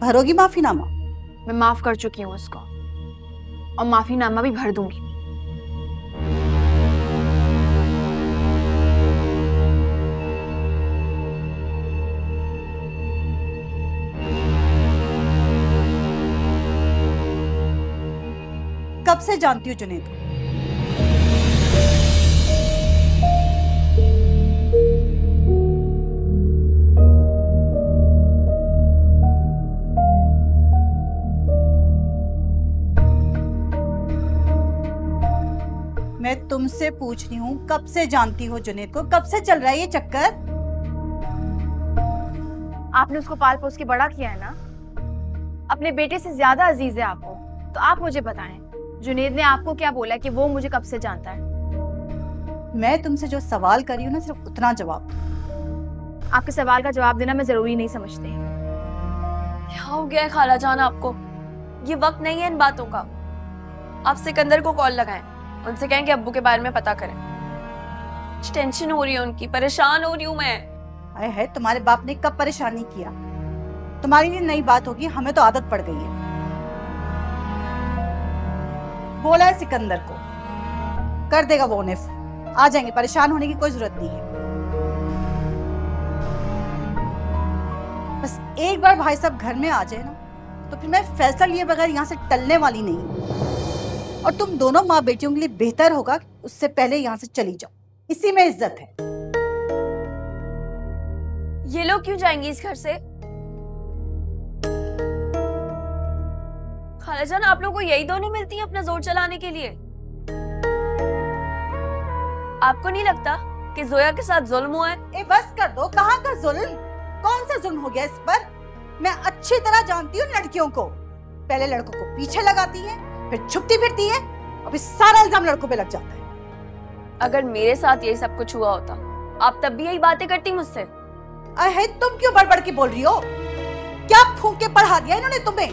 भरोगी माफीनामा? मैं माफ़ कर चुकी हूँ उसको। और माफीनामा भी भर दूँगी। कब से जानती हूँ जुनेद? मैं तुमसे पूछ रही हूँ कब से जानती हो जुनेद को? कब से चल रहा है ये चक्कर? आपने उसको पाल पोस के बड़ा किया है ना? अपने बेटे से ज़्यादा अज़ीज़ है आपको। तो आप मुझे बताएँ जुनेद ने आपको क्या बोला कि वो मुझे कब से जानता है? मैं तुमसे जो सवाल करी हूँ ना सिर्फ़ उतना जवाब आपके सवाल का जवाब देना मैं ज़रूरी नहीं समझती। क्या हो गया है खाला जान आपको? ये वक्त नहीं है इन बातों का। आप सिकंदर को कॉल लगाएँ। उनसे कहें कि अब्बू के बारे में पता करें। टेंशन हो रही है उनकी, परेशान हो रही हूँ मैं। अरे है तुम्हारे बाप ने कब परेशानी किया? तुम्हारी लिए नई बात होगी, हमें तो आदत पड़ गई है। बोला है सिकंदर को। कर देगा वो नेफ आ जाएँगे, परेशान होने की कोई ज़रूरत नहीं है। बस एक बार भाई साहब घर में आ जाए ना तो फिर मैं फैसला लिए बगैर यहाँ से टलने वाली नहीं हूँ। और तुम दोनों माँ बेटियों के लिए बेहतर होगा उससे पहले यहाँ से चली जाओ। इसी में इज़्ज़त है। ये लोग क्यों जाएँगे इस घर से? खाला जान आप लोगों को यही दोनों मिलती हैं अपना ज़ोर चलाने के लिए? आपको नहीं लगता कि जोया के साथ जुल्म हुआ है? ए बस कर दो। कहाँ का जुल्म? कौन सा जुल्म हो गया इस पर? मैं अच्छी तरह जानती हूँ लड़कियों को। पहले लड़कों को पीछे लगाती है फिर छुपती फिरती है और फिर सारा इल्ज़ाम लड़कों पे लग जाता है। अगर मेरे साथ यही सब कुछ हुआ होता आप तब भी यही बातें करती मुझसे? अरे तुम क्यों बढ़ के बोल रही हो? क्या फूंक के पढ़ा दिया इन्होंने तुम्हें?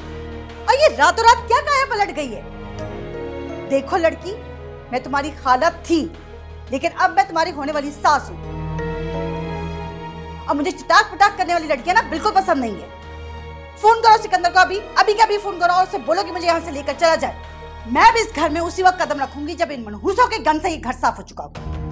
और ये रातों रात क्या काया पलट गई है? देखो लड़की मैं तुम्हारी हालत थी लेकिन अब मैं तुम्हारी होने वाली सास हूँ। अब मुझे चिटाक पटाक करने वाली लड़कियाँ ना बिल्कुल पसंद नहीं है। फ़ोन करो सिकंदर को अभी अभी क्या अभी फ़ोन करो और उसे बोलो कि मुझे यहाँ से लेकर चला जाए। मैं भी इस घर में उसी वक्त कदम रखूँगी जब इन मनहूसों के गन से ही घर साफ़ हो चुका होगा